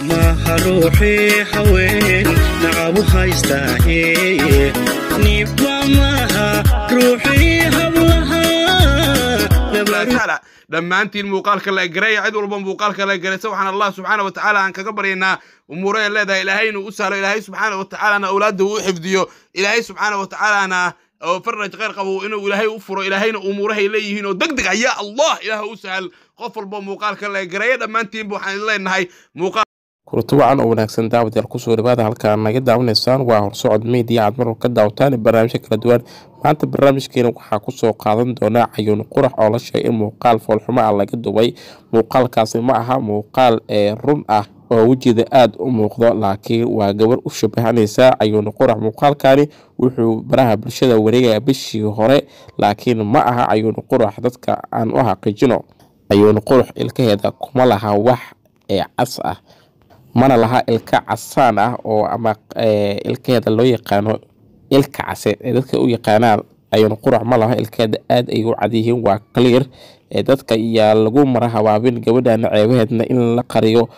maaha ruuxii haween nacabu haystaahe niba ruuxii hablaha. Dhammaantiin muuqaalka la egareeya cid walba muuqaalka la egaraysa waxaan allah subxaana watacaala aan kaga baryaynaa umuure ee leedahay ilaahay u sahlo ilaahay subxaana watacaalana awlaadda uu xifdiyo ilaahay subxaana watacaalana oo faraj kheyr qabo inuu ilaahay u furo ilaahayna umuurahay leeyihiin oo deg deg ah. Yaa allah ilaah u sahal. Qof walba muuqaalka la egareeya dhammaantiinba waxaan leenahay muuqaal wacan oo wanaagsan daawadayaal ku soo dhawaada halkaa naga daawanaysaan waa horsocod media aad marwal ka daawataan barnaamijyo kala duwan. Maanta barnaamijkeena waxaa ku soo qaadan doonaa cayuun qurax oo la sheegay in muuqaal foolxumo ah laga dubay. Muuqaalkaasi ma aha muuqaal ee run ah oo wejeeda aada u muuqdo laakiin waa gabar u shabahanaysa cayuun qurax. Muuqaalkani wuxuu baraha bulshada wareegaya bishii hore laakiin ma aha cayuun qurax dadka aan u xaqiijino. Cayuun qurax ilkaheeda kuma laha wax ee cas ah mana laha ilka casaan ah oo ama ilkaheeda loo yaqaano ilka case. Ee dadka u yaqaanaan ayuuna qurax ma laha ilkeeda aada ay u cadyihiin waa clear. Dadka yaa lagu mara habaabin gabadhana ceebaheedna in la qariyo.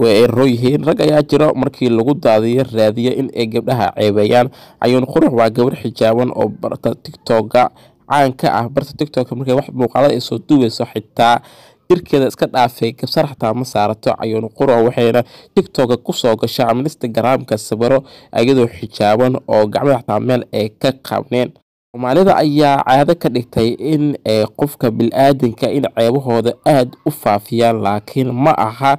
Way yihiin rag ayaa jiro markii lagu daadiyo raadiyo in ay gabdhaha ceebeeyaan cayuun qurax waa gabar xijaaban oo barta tictoga caan ka ah. Barta tictoka markay wax muuqaalada ay soo duubeyso xitaa jirkeeda iska dhaafay gabsar xataa ma saarato cayuun qurax waxayna tictoka ku soo gasha ama instagramka sawiro iyadoo xijaaban oo gacmada xataa meel ay ka qabneen soomaalida ayaa caado ka dhigtay in qofka bil-aadanka in ceebahooda aada u faafiyaan laakiin ma aha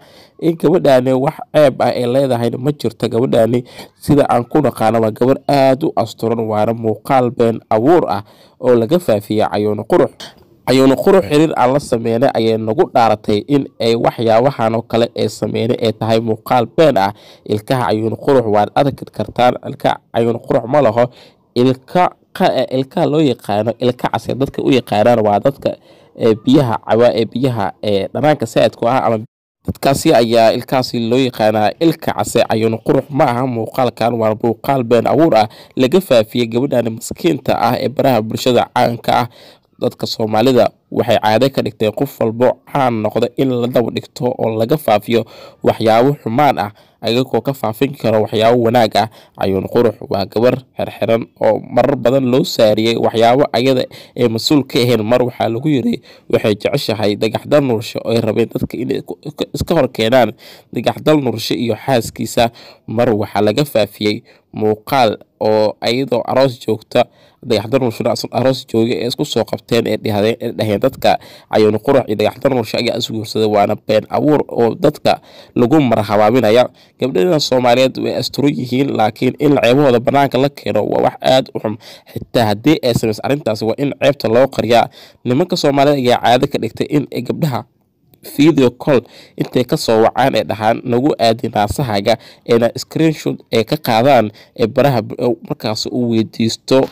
in gabadhani wax ceeb ah ay leedahayna ma jirto gabadhani sida aan ku naqaano waa gabar aada u asturan waana muuqaal been abuur ah oo laga faafiya cayuun qurux cayuun qurux xiriir aan la sameynay ayay nagu dhaaratay in ay waxyaabahan oo kale ee sameynay ay tahay muuqaal been ah. Ilkaha cayuun qurux waad arki kartaan ilka cayuun qurux ma laho. Ilka ilkaha loo yaqaano ilka case dadka u yaqaanaan waa dadka biyaha cawaa ee biyaha ee dhanaanka saadku ah ama dadkaasi ayaa ilkaasi loo yaqaanaa ilka case cayuun qurux ma aha muuqaalkan waa muuqaal been abuur ah laga faafiyey gabadhani maskiinta ah ee baraha bulshada caanka ah dadka soomaalida waxay caado ka dhigteen qof walbo caan noqda in la daba dhigto oo laga faafiyo waxyaabo xumaan ah ayagoo ka faafin karo waxyaabo wanaag ah. Cayuun qurux waa gabar xirxiran oo marar badan loo saariyey waxyaabo ayada ee mas'uul ka ahayn. Mar waxaa lagu yiri waxay jeceshahay dagaxdal nurshe oo ay rabeen dadka inay iska hor dagaxdal nurshe iyo xaaskiisa. Mar waxaa laga faafiyey muuqaal oo ayadoo aroos joogta dagaxdar nurshe aroos jooga ee isku soo qabteen ee dhaheen dadka. Cayuun qurax iyo dagaxdar nurshe ayaa isguursaday waana been abuur oo dadka lagu mara habaabinaya gabdhada soomaaliyeed way asturan yihiin laakiin in ceebahooda banaanka la keeno waa wax aada u xun. Xitaa haddii ay samayso arrintaasi waa in ceebta loo qariyaa. Nimanka soomaaliyed ayaa caado ka dhigtay in gabdhaha video call intay ka soo wacaan ee dhahaan nagu aadi naasahaga eena screenshot ay ka qaadaan ee baraha markaas uu weydiisto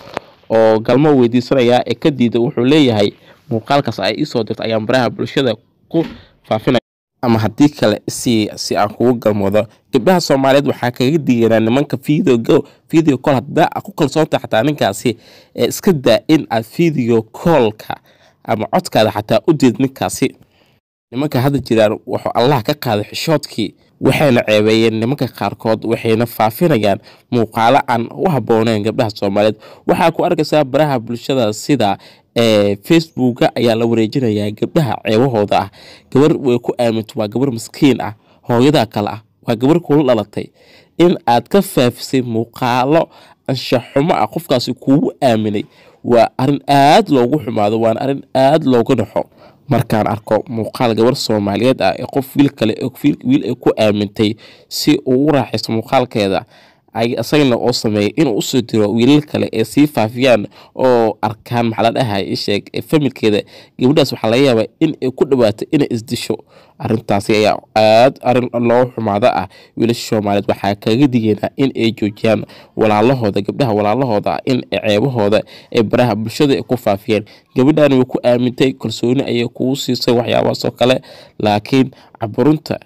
oo galmo weydiisanayaa ee ka wuxuu leeyahay muuqaalkaas ay iisoo dirto ayaan baraha bulshada ku faafinaya ama haddii kale si aan kugu galmoodo gabdhaha soomaaliyeed waxaa kaga diganaa nimanka video go video call haddaa a ku kalsoonta xataa ninkaasi iska daa in aad video callka ama codkaada xataa u diid ninkaasi. Nimanka hadda jiraan wuxuu allah ka qaaday xishoodkii waxayna ceebeeyeen nimanka qaarkood waxayna faafinayaan muuqaalo aan u habbooneyn gabdhaha soomaaliyeed. Waxaa ku arkaysaa baraha bulshada sida facebooka ayaa la wareejinayaa gabdhaha ceebahooda ah. Gabar way ku aaminto waa gabar maskiin ah hooyadaa kale ah. Waa gabar kula dhalatay. In aad ka faafisay muuqaalo anshaxumo ah qofkaasi kuugu aaminay waa arrin aada loogu xumaado waana arrin aada looga naxo. Markaan arko muuqaal gabar soomaaliyeed ah ee qof wiil kale wiil ay ku aamintay si uu u raaxaysto muuqaalkeeda isagana oo sameeyay inuu u soo diro wiilal kale ee sii faafiyaan oo arkaan maxaa la dhahay isheeg ee familkeeda. Gabadhaas waxaa laga yaabaa in ay ku dhawaato inay isdisho. Arintaasi ayaa aada arrin loo xumaado ah. Wiilasha soomaaliyeed waxaa kaga digeynaa in ay joojiyaan walaalahooda gabdhaha walaalahooda ah in ceebahooda ee baraha bulshada ay ku faafiyeen gabadhan way ku aamintay kalsooni ayay kugu siisay waxyaabahaasoo kale. Laakiin caburinta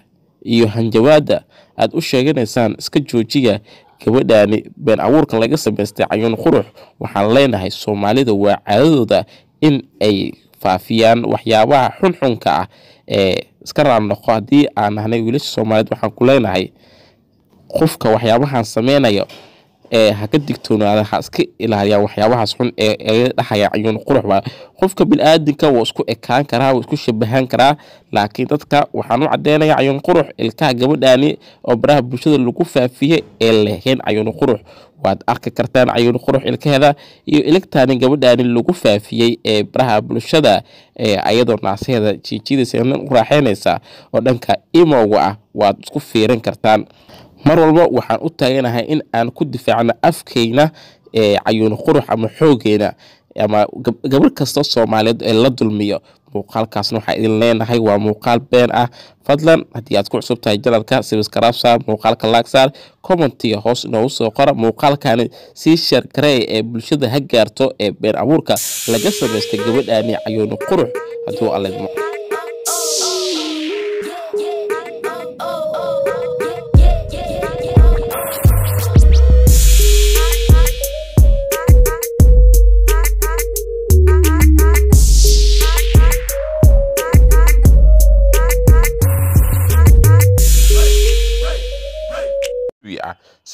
iyo hanjabaada aada u sheeganaysaan iska joojiya gabadhaani been abuurka laga samaystay cayuun qurux. Waxaan leenahay soomaalida waa caadadooda in ay faafiyaan waxyaabaha xunxunka ah ee iska raali noqo. Haddii aan nahnay wiilasha soomaaliyeed waxaan ku leenahay qofka waxyaabahan sameynayo ee ha ka digtoonaada ha iska ilaaliyaa waxyaabahaas xun ee ee dhahaya cayuun qurux baa qofka bini-aadinka wuu isku ekaan karaa wuu isku shabahan karaa laakiin dadka waxaan u cadeynaya cayuun qurux ilkaha gabadhaani oo baraha bulshada lagu faafiyey ee leheen cayuun qurux. Waad arki kartaan cayuun qurux ilkaheeda iyo iligtaani gabadhaani lagu faafiyey ee baraha bulshada ee ayadoo naasaheeda jiijidaysa u raaxeynaysa oo dhanka imowga ah waad isku fiirin kartaan mar walba waxaan u taaganahay in aan ku difaacno afkeyna cayuun qurux ama xoogeena ama gabar kasta soomaaliyeed ee la dulmiyo. Muuqaalkaasna waxaa idin leenahay waa muuqaal been ah. Fadlan haddii aad ku cusub tahay janalka sibiskarab saar muuqaalka laag saar commentiga hoos inoogu soo qora muuqaalkani sii sheergarey ee bulshada ha gaarto ee been abuurka laga samaystay gabadhaani cayuun qurux hadduu ah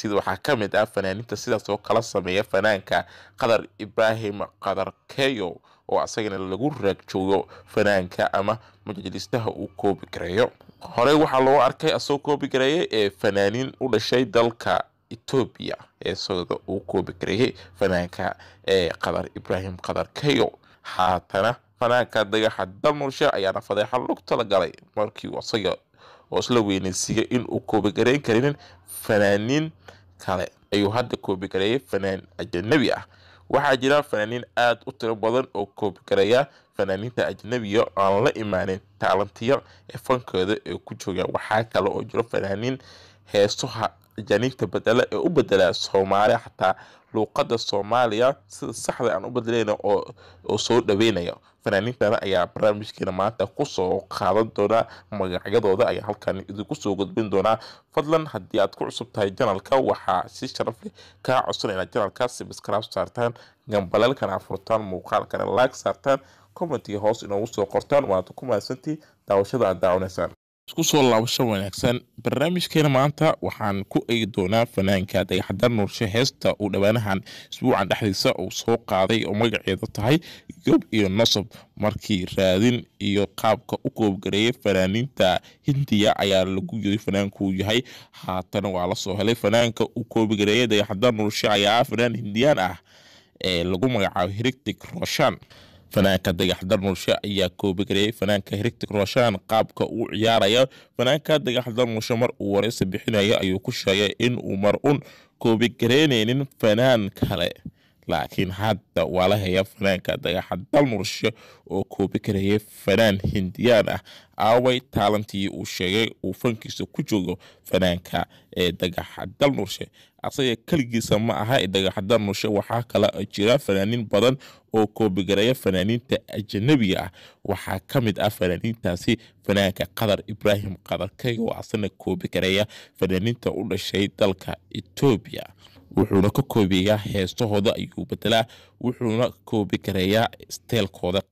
sida waxaa ka mid ah fanaaninta sidaas oo kala sameeya fanaanka qadar ibraahim qadar keyo oo asagana lagu raagjoogo fanaanka ama majlistaha uu koobi gareeyo. Horey waxaa loo arkay asagoo koobi gareeyay ee fanaaniin u dhashay dalka etoobiya ee sooda uu koobi gareeyay fanaanka ee qadar ibraahim qadar keyo. Haatana fanaanka dagaxa dalmurshe ayaana fadeexa log tala galay markii asaga oo isla weyneysiiyey in uu koobigareyn karinin fanaaniin kale ayuu hadda koobigareeyay fanaan ajanabi ah. Waxaa jira fanaaniin aada u tiro badan oo koobigareeya fanaaniinta ajnabiga aan la imaanin taalantiya ee fankooda ee ku jooga. Waxaa kale oo jiro fanaaniin heesaha ajaniibta bedela ee u bedela soomaaliya xataa luuqada soomaaliya sida saxda aan u bedelayna oo soo dhaweynaya fanaaniintana ayaa barnaamijkeena maanta ku soo qaadan doonaa magacyadooda ayaa halkan idinku soo gudbin doonaa fadlan haddii aad ku cusub tahay janalka waxaa si sharaf leh kaa codsan inaad janalka sibscribe saartaan gambaleelkana furtaan muuqaalkana laag saartaan commentiga hoos inoogu soo qortaan waad ku mahadsantii daawashada aad daawanaysaan isku soo laabasho wanaagsan. Barnaamijkeena maanta waxaan ku eegi doonaa fanaanka dagaxadar nuurshe heesta uu dhowaanahan isbuucan dhexdiisa uu soo qaaday oo magaceedu tahay yob iyo nosob markii raadin iyo qaabka u koobgareeyay fanaaniinta hindiya ayaa lagu yiri fanaanku yahay. Haatana waa la soo helay. Fanaanka uu koobigareeyay dagaxadar nuurshe ayaa ah fanaan hindiyaan ah ee lagu magacaabo hirigtig roshan fanaanka dagaxdar nurshe ayaa koobigareeyay fanaanka hirigtig roshan qaabka uu ciyaaraya fanaanka dagaxdar nurshe mar uu wareysa bixinaya ayuu ku sheegay in uu mar un koobigareyneynin fanaan kale laakiin hadda waa la fanaanka dagaxadal nurshe oo koobigareeyay fanaan hindiyaan ah. Aaway taalantii uu sheegay uu fankiisa ku joogo fanaanka ee dagaxadal nurshe asaga keligiisa ma aha dagaxadal nurshe waxaa kale jira fanaaniin badan oo koobigareeya fanaaniinta ajanabiga ah. Waxaa ka mid ah fanaaniintaasi fanaanka qadar ibraahim qadarkay oo asana koobigareeya fanaaniinta u dhashay dalka etoobiya wuxuuna ka koobiyaa heestahooda ayuu bedelaa wuxuuna koobigareeyaa steelkooda